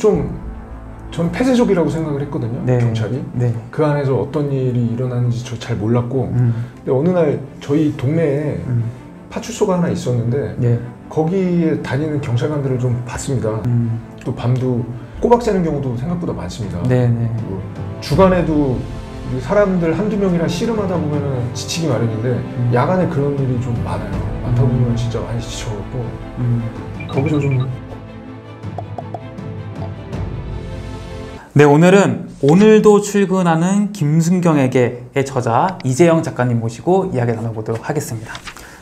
좀 저는 폐쇄적이라고 생각을 했거든요. 네. 경찰이 네. 그 안에서 어떤 일이 일어나는지 저 잘 몰랐고 음. 근데 어느 날 저희 동네에 음. 파출소가 하나 있었는데 네. 거기에 다니는 경찰관들을 좀 봤습니다. 음. 또 밤도 꼬박 새는 경우도 생각보다 많습니다. 네. 네. 그리고 주간에도 이 사람들 한두 명이랑 씨름하다 보면 지치기 마련인데 야간에 그런 일이 좀 많아요. 많다 보면 진짜 많이 지쳐갖고 음. 거기서 좀 네, 오늘은 오늘도 출근하는 김순경에게의 저자 이재영 작가님 모시고 이야기 나눠보도록 하겠습니다.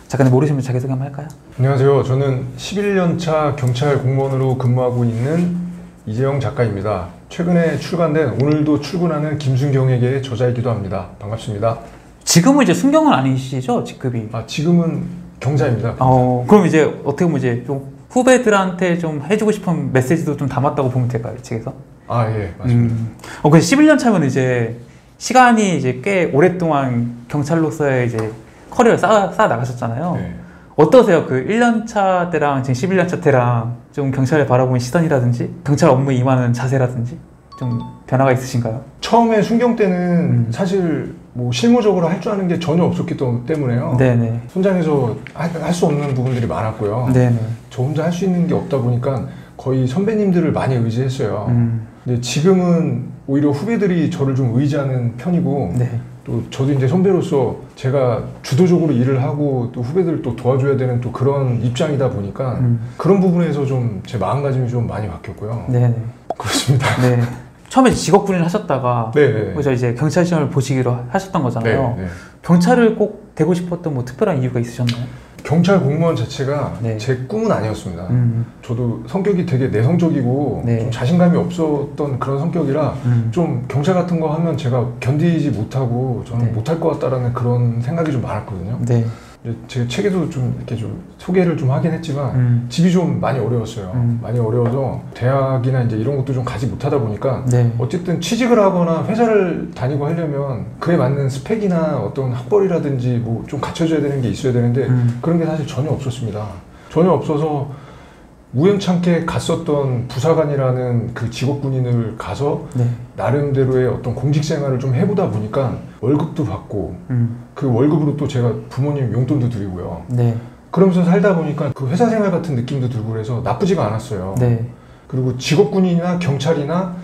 작가님 모르시면 자기소개 한번 할까요? 안녕하세요. 저는 11년차 경찰 공무원으로 근무하고 있는 이재영 작가입니다. 최근에 출간된 오늘도 출근하는 김순경에게 저자이기도 합니다. 반갑습니다. 지금은 이제 순경은 아니시죠, 직급이? 아, 지금은 경자입니다. 어, 그럼 이제 어떻게 보면 이제 좀 후배들한테 좀 해주고 싶은 메시지도 좀 담았다고 보면 될까요, 이 책에서? 아, 예, 맞습니다. 음. 어, 근데 11년 차면 이제 시간이 이제 꽤 오랫동안 경찰로서의 이제 커리어를 쌓아, 쌓아 나가셨잖아요. 네. 어떠세요? 그 1년 차 때랑 지금 11년 차 때랑 좀 경찰을 바라보는 시선이라든지 경찰 업무에 임하는 자세라든지 좀 변화가 있으신가요? 처음에 순경 때는 음. 사실 뭐 실무적으로 할 줄 아는 게 전혀 없었기 또- 때문에요. 네네. 현장에서 할 수 없는 부분들이 많았고요. 네네. 저 혼자 할 수 있는 게 없다 보니까 거의 선배님들을 많이 의지했어요. 음. 근데 지금은 오히려 후배들이 저를 좀 의지하는 편이고 네. 또 저도 이제 선배로서 제가 주도적으로 일을 하고 또 후배들을 또 도와줘야 되는 또 그런 입장이다 보니까 음. 그런 부분에서 좀 제 마음가짐이 좀 많이 바뀌었고요. 네네. 그렇습니다. 네. 처음에 직업군인 하셨다가 네네. 그래서 이제 경찰 시험을 보시기로 하셨던 거잖아요. 네, 네. 경찰을 꼭 되고 싶었던 뭐 특별한 이유가 있으셨나요? 경찰 공무원 자체가 네. 제 꿈은 아니었습니다. 음. 저도 성격이 되게 내성적이고 네. 좀 자신감이 없었던 그런 성격이라 음. 좀 경찰 같은 거 하면 제가 견디지 못하고 저는 네. 못할 것 같다라는 그런 생각이 좀 많았거든요. 네. 근데 제 책에도 좀 이렇게 좀 소개를 좀 하긴 했지만 음. 집이 좀 많이 어려웠어요. 음. 많이 어려워서 대학이나 이제 이런 것도 좀 가지 못하다 보니까 네. 어쨌든 취직을 하거나 회사를 다니고 하려면 그에 맞는 스펙이나 어떤 학벌이라든지 뭐 좀 갖춰져야 되는 게 있어야 되는데 음. 그런 게 사실 전혀 없었습니다. 전혀 없어서 우연찮게 갔었던 부사관이라는 그 직업 군인을 가서 네. 나름대로의 어떤 공직 생활을 좀 해보다 보니까 월급도 받고 음. 그 월급으로 또 제가 부모님 용돈도 드리고요. 네. 그러면서 살다 보니까 그 회사 생활 같은 느낌도 들고 그래서 나쁘지가 않았어요. 네. 그리고 직업 군인이나 경찰이나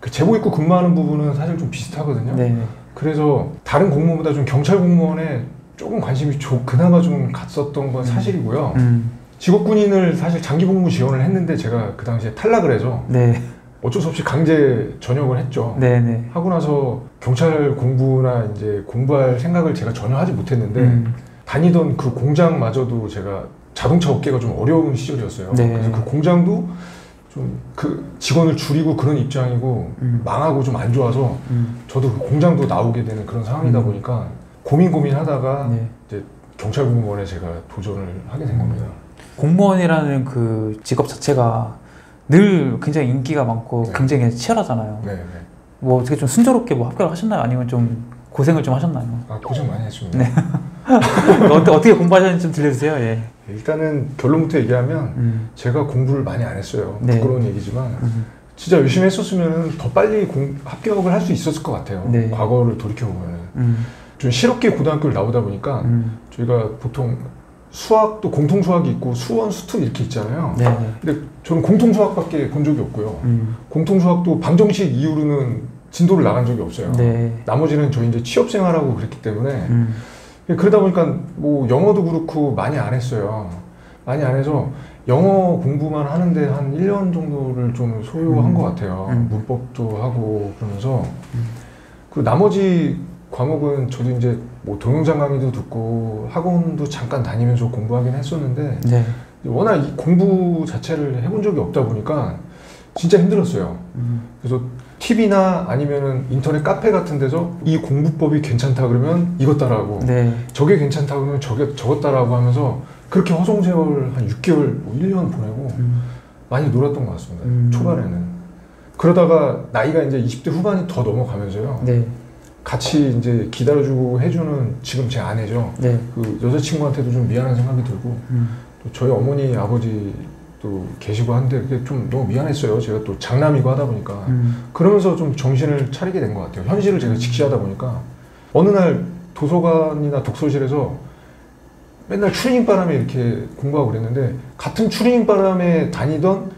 그 제복 입고 근무하는 부분은 사실 좀 비슷하거든요. 네. 그래서 다른 공무원보다 좀 경찰 공무원에 조금 관심이 좀 그나마 좀 갔었던 건 사실이고요. 음. 직업군인을 사실 장기 복무 지원을 했는데 제가 그 당시에 탈락을 해서 네. 어쩔 수 없이 강제 전역을 했죠. 네. 네. 하고 나서 경찰 공부나 이제 공부할 생각을 제가 전혀 하지 못했는데 음. 다니던 그 공장마저도 제가 자동차 업계가 좀 어려운 시절이었어요. 네. 그래서 그 공장도 좀 그 직원을 줄이고 그런 입장이고 음. 망하고 좀 안 좋아서 음. 저도 그 공장도 나오게 되는 그런 상황이다 음. 보니까 고민 고민하다가 네. 경찰 공무원에 제가 도전을 하게 된 겁니다. 공무원이라는 그 직업 자체가 늘 굉장히 인기가 많고 네. 경쟁이 치열하잖아요. 네, 네. 뭐 어떻게 좀 순조롭게 뭐 합격을 하셨나요? 아니면 좀 고생을 좀 하셨나요? 아 고생 많이 했습니다. 네. 어떻게, 어떻게 공부하셨는지 좀 들려주세요. 예. 일단은 결론부터 얘기하면 음. 제가 공부를 많이 안 했어요. 네. 부끄러운 얘기지만 음. 진짜 열심히 했었으면 더 빨리 공- 합격을 할 수 있었을 것 같아요. 네. 과거를 돌이켜 보면은 음. 좀 실업계 고등학교를 나오다 보니까 음. 저희가 보통 수학도 공통 수학이 있고 수원 수특 이렇게 있잖아요. 네. 네. 근데 저는 공통 수학밖에 본 적이 없고요. 음. 공통 수학도 방정식 이후로는 진도를 나간 적이 없어요. 네. 나머지는 저희 이제 취업 생활하고 그랬기 때문에 음. 그러다 보니까 뭐 영어도 그렇고 많이 안 했어요. 많이 안 해서 영어 공부만 하는데 한 1년 정도를 좀 소요한 음. 것 같아요. 음. 문법도 하고 그러면서 음. 그 나머지 과목은 저도 이제 뭐 동영상 강의도 듣고 학원도 잠깐 다니면서 공부하긴 했었는데 네. 워낙 이 공부 자체를 해본 적이 없다 보니까 진짜 힘들었어요. 음. 그래서 TV나 아니면은 인터넷 카페 같은 데서 이 공부법이 괜찮다 그러면 이것 따라하고 네. 저게 괜찮다 그러면 저게 저것 따라하고 하면서 그렇게 허송세월 한 6개월, 뭐 1년 보내고 음. 많이 놀았던 것 같습니다. 음. 초반에는. 그러다가 나이가 이제 20대 후반이 더 넘어가면서요. 네. 같이 이제 기다려주고 해주는 지금 제 아내죠. 네. 그 여자친구한테도 좀 미안한 생각이 들고 음. 또 저희 어머니 아버지도 또 계시고 한데 그게 좀 너무 미안했어요. 제가 또 장남이고 하다 보니까 음. 그러면서 좀 정신을 차리게 된 것 같아요. 현실을 제가 직시하다 보니까 어느 날 도서관이나 독서실에서 맨날 추리닝 바람에 이렇게 공부하고 그랬는데 같은 추리닝 바람에 다니던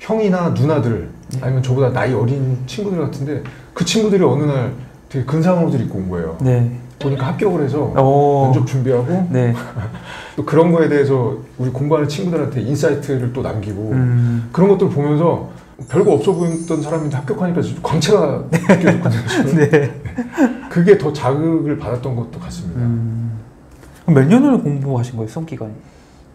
형이나 누나들 아니면 저보다 나이 어린 친구들 같은데 그 친구들이 어느 날 되게 근사한 옷을 입고 온 거예요. 네. 보니까 합격을 해서 오. 면접 준비하고 네. 또 그런 거에 대해서 우리 공부하는 친구들한테 insight를 또 남기고 음. 그런 것들 보면서 별거 없어 보였던 사람인데 합격하니까 광채가 느껴졌거든요. 네. 그게 더 자극을 받았던 것도 같습니다. 음. 몇 년을 공부하신 거예요, 수험 기간이?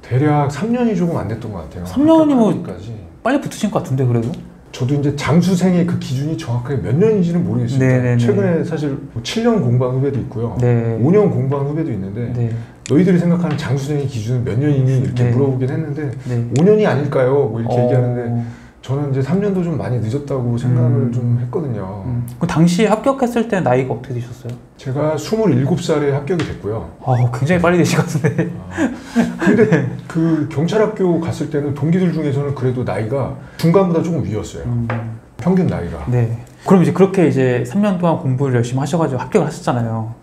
대략 3년이 조금 안 됐던 것 같아요. 3 년이면- 합격하기까지. 빨리 붙으신 것 같은데 그래도? 저도 이제 장수생의 그 기준이 정확하게 몇 년인지는 모르겠습니다. 네네네. 최근에 사실 뭐 7년 공부한 후배도 있고요. 네. 5년 공부한 후배도 있는데 네. 너희들이 생각하는 장수생의 기준은 몇 년이니 이렇게 네. 물어보긴 했는데 네. 5년이 아닐까요? 뭐 이렇게 어. 얘기하는데 저는 이제 3년도 좀 많이 늦었다고 생각을 음. 좀 했거든요. 음. 그 당시 합격했을 때 나이가 어떻게 되셨어요? 제가 27살에 합격이 됐고요. 아, 굉장히 빨리 되신 것 같은데. 근데 그 경찰학교 갔을 때는 동기들 중에서는 그래도 나이가 중간보다 조금 위였어요. 음. 평균 나이가. 네. 그럼 이제 그렇게 이제 3년 동안 공부를 열심히 하셔가지고 합격을 하셨잖아요.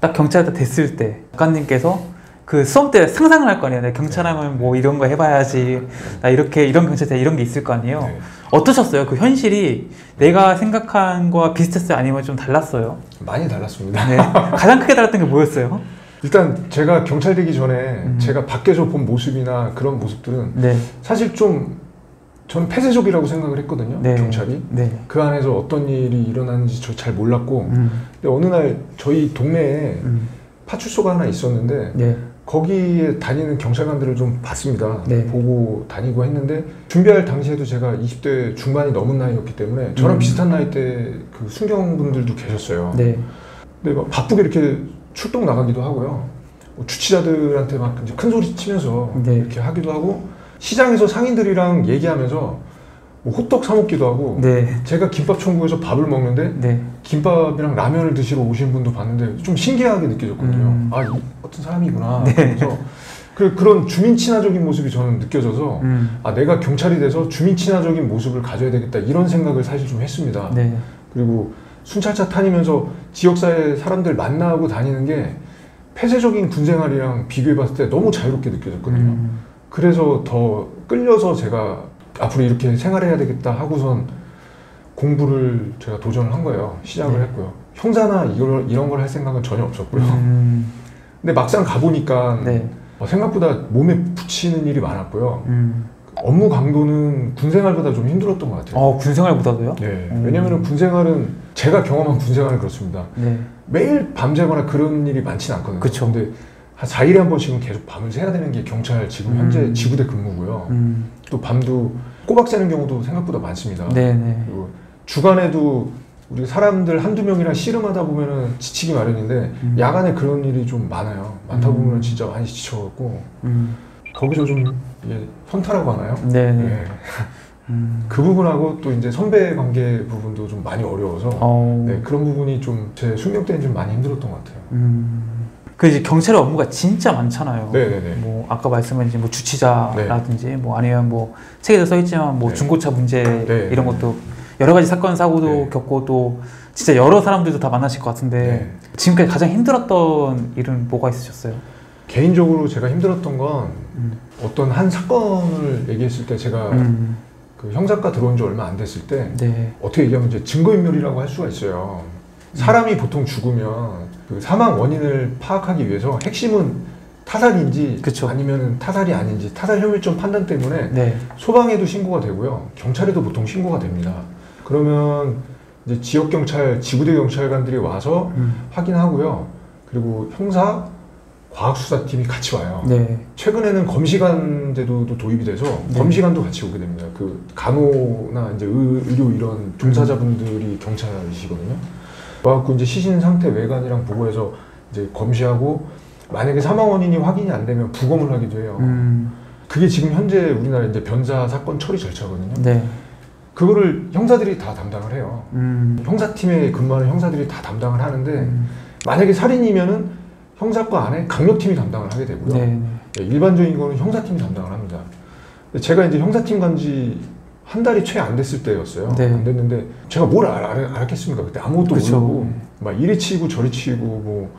딱 경찰에 됐을 때 작가님께서 그 수험 때 상상을 할 거 아니에요. 내가 경찰하면 뭐 이런 거 해봐야지. 나 이렇게 이런 경찰대 이런 게 있을 거 아니에요. 네. 어떠셨어요? 그 현실이 내가 생각한 거와 비슷했어요? 아니면 좀 달랐어요? 많이 달랐습니다. 네. 가장 크게 달랐던 게 뭐였어요? 일단 제가 경찰 되기 전에 음. 제가 밖에서 본 모습이나 그런 모습들은 네. 사실 좀 저는 폐쇄적이라고 생각을 했거든요. 네. 경찰이. 네. 그 안에서 어떤 일이 일어나는지 저 잘 몰랐고 음. 근데 어느 날 저희 동네에 음. 파출소가 하나 있었는데 네. 거기에 다니는 경찰관들을 좀 봤습니다. 네. 보고 다니고 했는데 준비할 당시에도 제가 20대 중반이 넘은 나이였기 때문에 저랑 음. 비슷한 나이 때 그 순경분들도 계셨어요. 네. 근데 막 바쁘게 이렇게 출동 나가기도 하고요. 뭐 주치자들한테 막 큰 소리 치면서 네. 이렇게 하기도 하고 시장에서 상인들이랑 얘기하면서 뭐 호떡 사 먹기도 하고 네. 제가 김밥 천국에서 밥을 먹는데 네. 김밥이랑 라면을 드시러 오신 분도 봤는데 좀 신기하게 느껴졌거든요. 음. 아, 이 어떤 사람이구나. 네. 그래서 그, 그런 주민 친화적인 모습이 저는 느껴져서 음. 아, 내가 경찰이 돼서 주민 친화적인 모습을 가져야 되겠다 이런 생각을 사실 좀 했습니다. 네. 그리고 순찰차 다니면서 지역사회 사람들 만나고 다니는 게 폐쇄적인 군 생활이랑 비교해 봤을 때 너무 자유롭게 느껴졌거든요. 음. 그래서 더 끌려서 제가 앞으로 이렇게 생활해야 되겠다 하고선 공부를 제가 도전을 한 거예요. 시작을 네. 했고요. 형사나 이걸, 이런 걸 할 생각은 전혀 없었고요. 음. 근데 막상 가보니까 네. 어, 생각보다 몸에 붙이는 일이 많았고요. 음. 업무 강도는 군 생활보다 좀 힘들었던 것 같아요. 어, 군 생활보다도요? 네. 음. 왜냐면은 군 생활은 제가 경험한 군 생활은 그렇습니다. 네. 매일 밤새거나 그런 일이 많지는 않거든요. 그쵸. 근데 한 4일에 한 번씩은 계속 밤을 새야 되는 게 경찰 지금 현재 음. 지구대 근무고요. 음. 또 밤도 꼬박 새는 경우도 생각보다 많습니다. 네네. 그리고 주간에도 우리 사람들 한두 명이랑 씨름하다 보면은 지치기 마련인데 음. 야간에 그런 일이 좀 많아요. 많다 음. 보면 진짜 많이 지쳐갖고 음. 거기서 좀 이게 현타라고 하나요? 네네. 네. 음. 그 부분하고 또 이제 선배 관계 부분도 좀 많이 어려워서 어. 네, 그런 부분이 좀 제 숙명 때는 좀 많이 힘들었던 것 같아요. 음. 그 이제 경찰의 업무가 진짜 많잖아요. 네네네. 뭐 아까 말씀하신 뭐 주치자라든지 뭐 아니면 뭐 책에도 써 있지만 뭐 네. 중고차 문제 네. 이런 것도 여러 가지 사건 사고도 네. 겪고 또 진짜 여러 사람들도 다 만나실 것 같은데 네. 지금까지 가장 힘들었던 일은 뭐가 있으셨어요? 개인적으로 제가 힘들었던 건 음. 어떤 한 사건을 얘기했을 때 제가 음. 그 형사과 들어온 지 얼마 안 됐을 때 네. 어떻게 얘기하면 이제 증거인멸이라고 할 수가 있어요. 사람이 보통 죽으면 그 사망 원인을 파악하기 위해서 핵심은 타살인지 그쵸. 아니면 타살이 아닌지 타살 혐의점 판단 때문에 네. 소방에도 신고가 되고요. 경찰에도 보통 신고가 됩니다. 그러면 이제 지역 경찰, 지구대 경찰관들이 와서 음. 확인하고요. 그리고 형사 과학수사팀이 같이 와요. 네. 최근에는 검시관 제도도 도입이 돼서 네. 검시관도 같이 오게 됩니다. 그 간호나 이제 의- 의료 이런 종사자분들이 경찰이시거든요. 와갖고 이제 시신 상태 외관이랑 보고해서 이제 검시하고 만약에 사망 원인이 확인이 안 되면 부검을 하기도 해요. 음. 그게 지금 현재 우리나라 이제 변사 사건 처리 절차거든요. 네. 그거를 형사들이 다 담당을 해요. 음. 형사팀에 근무하는 형사들이 다 담당을 하는데 음. 만약에 살인이면은 형사과 안에 강력팀이 담당을 하게 되고요. 네. 네. 예, 일반적인 거는 형사팀이 담당을 합니다. 제가 이제 형사팀 간지 한 달이 채 안 됐을 때였어요. 네. 안 됐는데 제가 뭘 알, 알, 알았겠습니까? 그때 아무것도 그쵸. 모르고 막 이리 치고 저리 치고 뭐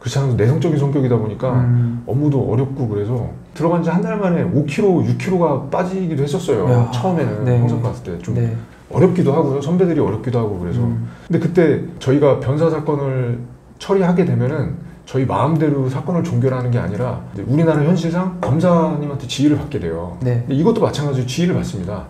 그렇지 않아도 내성적인 성격이다 보니까 음. 업무도 어렵고 그래서 들어간 지 한 달 만에 5kg, 6kg가 빠지기도 했었어요. 야, 처음에는 네. 형사 갔을 때좀 네. 어렵기도 하고요. 선배들이 어렵기도 하고 그래서 음. 근데 그때 저희가 변사 사건을 처리하게 되면은 저희 마음대로 사건을 종결하는 게 아니라 우리나라 현실상 검사님한테 지휘를 받게 돼요. 네. 근데 이것도 마찬가지로 지휘를 받습니다.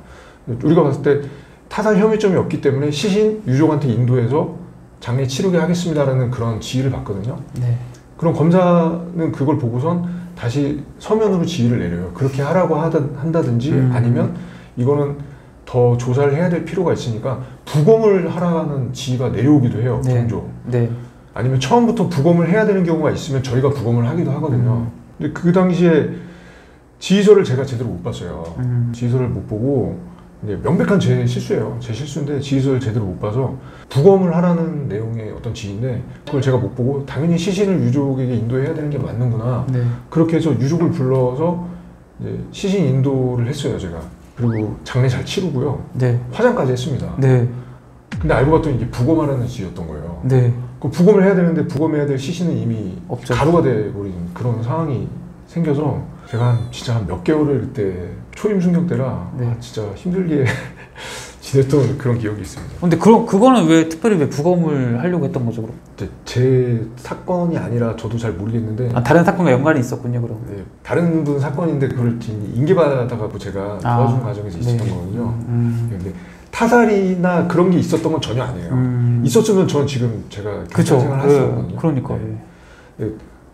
우리가 봤을 때 타살 혐의점이 없기 때문에 시신 유족한테 인도해서 장례 치르게 하겠습니다라는 그런 지휘를 받거든요. 네. 그럼 검사는 그걸 보고선 다시 서면으로 지휘를 내려요. 그렇게 하라고 하든, 한다든지 음. 아니면 이거는 더 조사를 해야 될 필요가 있으니까 부검을 하라는 지휘가 내려오기도 해요. 네. 종종. 네. 아니면 처음부터 부검을 해야 되는 경우가 있으면 저희가 부검을 하기도 하거든요. 음. 근데 그 당시에 지휘서를 제가 제대로 못 봤어요. 음. 지휘서를 못 보고 이제 명백한 제 실수예요. 제 실수인데 지휘서를 제대로 못 봐서 부검을 하라는 내용의 어떤 지휘인데 그걸 제가 못 보고 당연히 시신을 유족에게 인도해야 되는 게 맞는구나. 네. 그렇게 해서 유족을 불러서 이제 시신 인도를 했어요, 제가. 그리고 장례 잘 치르고요. 네. 화장까지 했습니다. 네. 근데 알고 봤더니 이게 부검하라는 지휘였던 거예요. 네. 그 부검을 해야 되는데 부검해야 될 시신은 이미 없죠. 가루가 돼버린 그런 상황이 생겨서 제가 한 진짜 한 몇 개월을 그때 초임 순경 때라 네. 아, 진짜 힘들게 지냈던 그런 기억이 있습니다. 근데 그럼 그거는 왜 특별히 왜 부검을 하려고 했던 거죠, 그럼? 근데 제 사건이 아니라 저도 잘 모르겠는데 아, 다른 사건과 연관이 있었군요, 그럼. 네, 다른 분 사건인데 그걸 인계받아다가 뭐 제가 도와주는 과정에서 있었던 네. 거거든요. 음. 근데 타살이나 그런 게 있었던 건 전혀 아니에요. 음. 있었으면 저는 지금 제가. 경찰 생활을 네. 했었거든요. 그러니까. 네.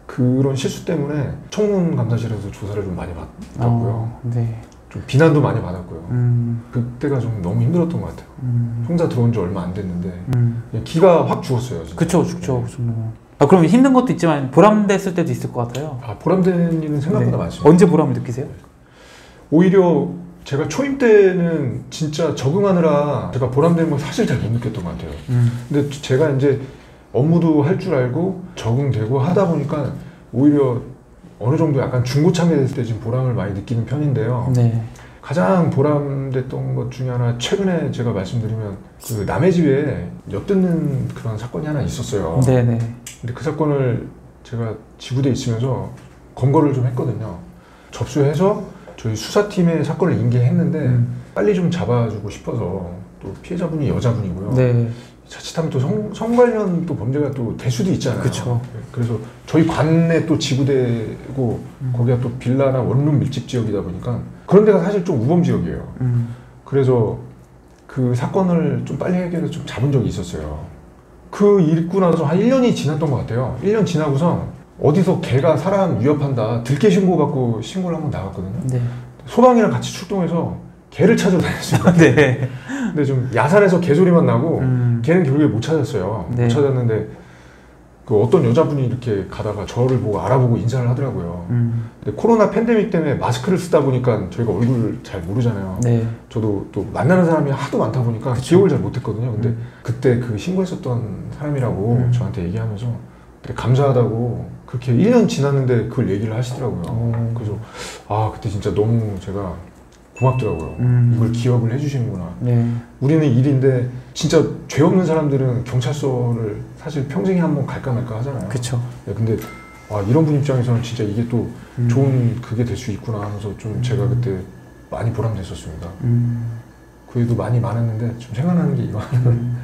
그런 실수 때문에 청문 감사실에서 조사를 좀 많이 받았고요. 어, 네. 좀 비난도 많이 받았고요. 음. 그때가 좀 너무 힘들었던 것 같아요. 음. 형사 들어온 지 얼마 안 됐는데 음. 기가 확 죽었어요. 진짜. 그쵸, 죽죠. 그 정도면. 아, 그럼 힘든 것도 있지만 보람됐을 때도 있을 것 같아요. 아 보람된 일은 생각보다 네. 많습니다. 언제 보람을 느끼세요? 오히려 제가 초임 때는 진짜 적응하느라 제가 보람되는 걸 사실 잘 못 느꼈던 것 같아요. 음. 근데 제가 이제 업무도 할 줄 알고 적응되고 하다 보니까 오히려 어느 정도 약간 중고참게 됐을 때 지금 보람을 많이 느끼는 편인데요. 네. 가장 보람됐던 것 중에 하나 최근에 제가 말씀드리면 그 남의 집에 엿듣는 그런 사건이 하나 있었어요. 네네. 근데 그 사건을 제가 지구대에 있으면서 검거를 좀 했거든요. 접수해서 저희 수사팀에 사건을 인계했는데 음. 빨리 좀 잡아주고 싶어서 또 피해자분이 여자분이고요. 네. 자칫하면 또 성, 성 관련 또 범죄가 또 될 수도 있잖아요. 네, 그래서 저희 관내 또 지구대고 음. 거기가 또 빌라나 원룸 밀집 지역이다 보니까 그런 데가 사실 좀 우범 지역이에요. 음. 그래서 그 사건을 좀 빨리 해결해서 좀 잡은 적이 있었어요. 그일 있고 나서 한 1년이 지났던 것 같아요. 1년 지나고서 어디서 개가 사람 위협한다. 들개 신고 받고 신고를 한 번 나갔거든요. 네. 소방이랑 같이 출동해서 개를 찾으러 다녔습니다. 네. 근데 좀 야산에서 개소리만 나고 음. 걔는 결국에 못 찾았어요. 네. 못 찾았는데 그 어떤 여자분이 이렇게 가다가 저를 보고 알아보고 인사를 하더라고요. 음. 근데 코로나 팬데믹 때문에 마스크를 쓰다 보니까 저희가 얼굴을 잘 모르잖아요. 네. 저도 또 만나는 사람이 하도 많다 보니까 기억을 잘 못했거든요. 근데 음. 그때 그 신고했었던 사람이라고 음. 저한테 얘기하면서 되게 감사하다고 그렇게 1년 지났는데 그걸 얘기를 하시더라고요. 오. 그래서 아 그때 진짜 너무 제가 고맙더라고요. 음. 이걸 기억을 해주시는구나. 네. 우리는 일인데 진짜 죄 없는 사람들은 경찰서를 사실 평생에 한 번 갈까 말까 하잖아요. 그쵸. 네, 근데 아, 이런 분 입장에서는 진짜 이게 또 음. 좋은 그게 될 수 있구나 하면서 좀 제가 그때 많이 보람됐었습니다. 음. 그 일도 많이 많았는데 좀 생각나는 게 이거 하나. 음.